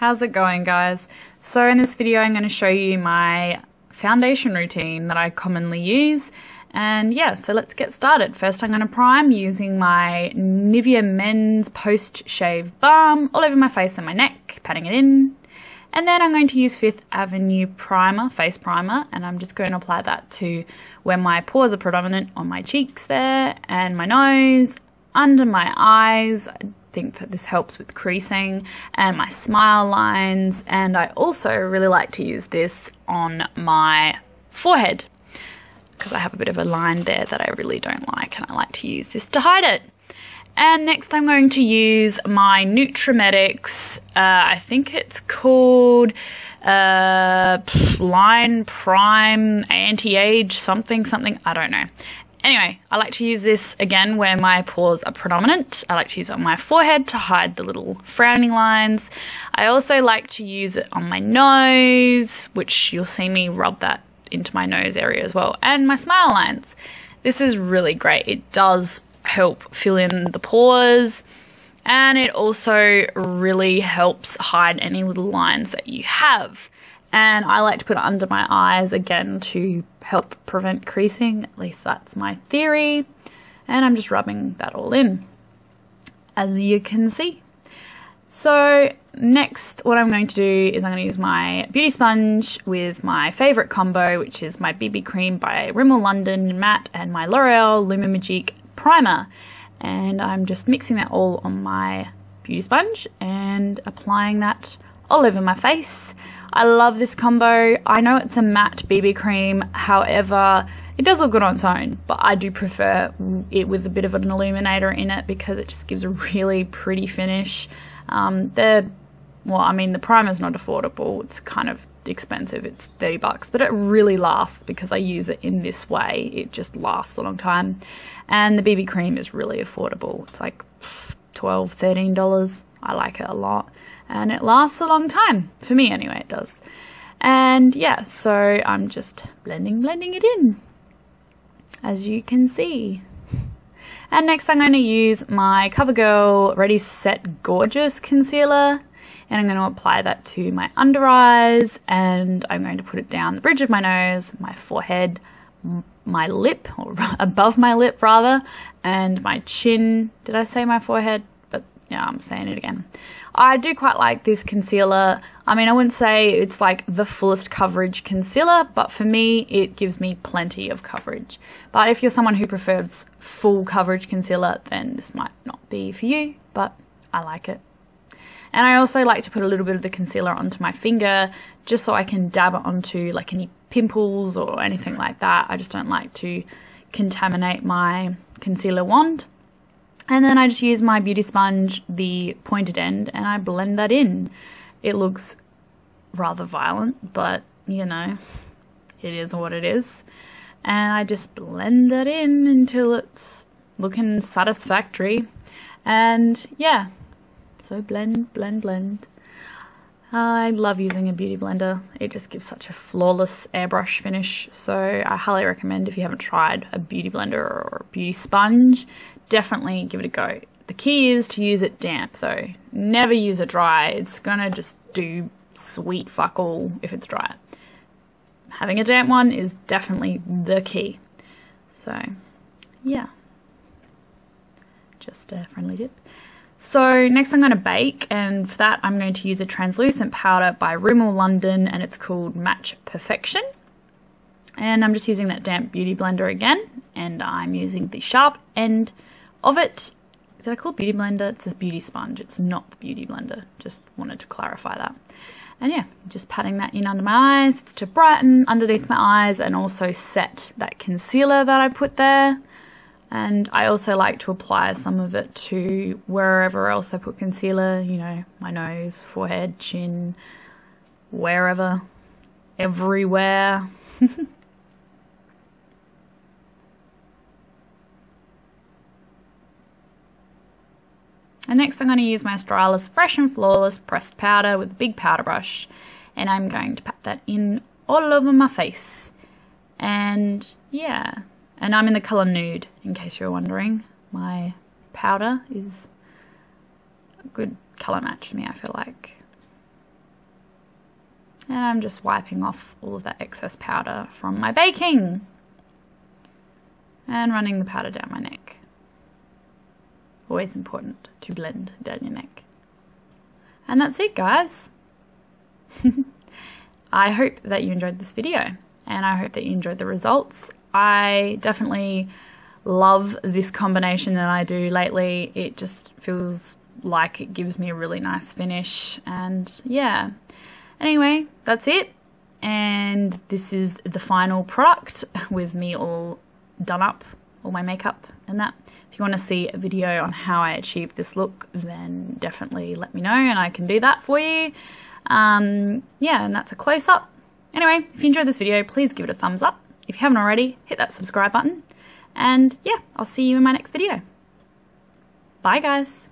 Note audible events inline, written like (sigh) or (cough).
How's it going guys? So in this video I'm going to show you my foundation routine that I commonly use and yeah, so let's get started. First I'm going to prime using my Nivea Men's Post Shave Balm all over my face and my neck, patting it in. And then I'm going to use Fifth Avenue Primer, Face Primer, and I'm just going to apply that to where my pores are predominant on my cheeks there and my nose, under my eyes. I think that this helps with creasing and my smile lines. And I also really like to use this on my forehead because I have a bit of a line there that I really don't like and I like to use this to hide it. And next I'm going to use my Nutrimetics, uh, I think it's called uh, Line Prime Anti-Age something, something, I don't know. Anyway, I like to use this again where my pores are predominant. I like to use it on my forehead to hide the little frowning lines. I also like to use it on my nose, which you'll see me rub that into my nose area as well, and my smile lines. This is really great. It does help fill in the pores and it also really helps hide any little lines that you have. And I like to put it under my eyes again to help prevent creasing, at least that's my theory. And I'm just rubbing that all in, as you can see. So next, what I'm going to do is I'm going to use my beauty sponge with my favorite combo, which is my BB cream by Rimmel London Matte and my L'Oreal Lumi Magique primer. And I'm just mixing that all on my beauty sponge and applying that all over my face. I love this combo. I know it's a matte BB cream, however, it does look good on its own, but I do prefer it with a bit of an illuminator in it because it just gives a really pretty finish. Um, the well, I mean, the primer is not affordable. It's kind of expensive. It's 30 bucks, but it really lasts because I use it in this way. It just lasts a long time. And the BB cream is really affordable. It's like 12, 13 dollars. I like it a lot. And it lasts a long time. For me anyway, it does. And yeah, so I'm just blending, blending it in. As you can see. And next I'm going to use my CoverGirl Ready Set Gorgeous Concealer. And I'm going to apply that to my under eyes. And I'm going to put it down the bridge of my nose, my forehead, my lip, or (laughs) above my lip rather, and my chin. Did I say my forehead? Yeah, I'm saying it again. I do quite like this concealer. I mean, I wouldn't say it's like the fullest coverage concealer, but for me, it gives me plenty of coverage. But if you're someone who prefers full coverage concealer, then this might not be for you, but I like it. And I also like to put a little bit of the concealer onto my finger just so I can dab it onto like any pimples or anything like that. I just don't like to contaminate my concealer wand. And then I just use my beauty sponge, the pointed end, and I blend that in. It looks rather violent, but you know, it is what it is. And I just blend that in until it's looking satisfactory. And yeah, so blend, blend, blend. I love using a beauty blender. It just gives such a flawless airbrush finish. So I highly recommend if you haven't tried a beauty blender or a beauty sponge, definitely give it a go. The key is to use it damp though. Never use it dry. It's gonna just do sweet fuck all if it's dry. Having a damp one is definitely the key. So yeah. Just a friendly dip. So next I'm going to bake and for that I'm going to use a translucent powder by Rimmel London and it's called Match Perfection. And I'm just using that damp beauty blender again and I'm using the sharp end of it. Did I beauty blender? It says beauty sponge. It's not the beauty blender. Just wanted to clarify that. And yeah, just patting that in under my eyes. It's to brighten underneath my eyes and also set that concealer that I put there. And I also like to apply some of it to wherever else I put concealer, you know, my nose, forehead, chin, wherever, everywhere. (laughs) and next I'm going to use my Australis Fresh and Flawless pressed powder with a big powder brush and I'm going to pat that in all over my face. And yeah, and I'm in the colour nude, in case you're wondering. My powder is a good colour match for me, I feel like. And I'm just wiping off all of that excess powder from my baking. And running the powder down my neck. Always important to blend down your neck. And that's it guys. (laughs) I hope that you enjoyed this video and I hope that you enjoyed the results. I definitely love this combination that I do lately. It just feels like it gives me a really nice finish and yeah. Anyway, that's it. And this is the final product with me all done up, all my makeup and that. If you want to see a video on how I achieved this look, then definitely let me know and I can do that for you. Um, yeah, and that's a close up. Anyway, if you enjoyed this video, please give it a thumbs up. If you haven't already, hit that subscribe button. And yeah, I'll see you in my next video. Bye guys.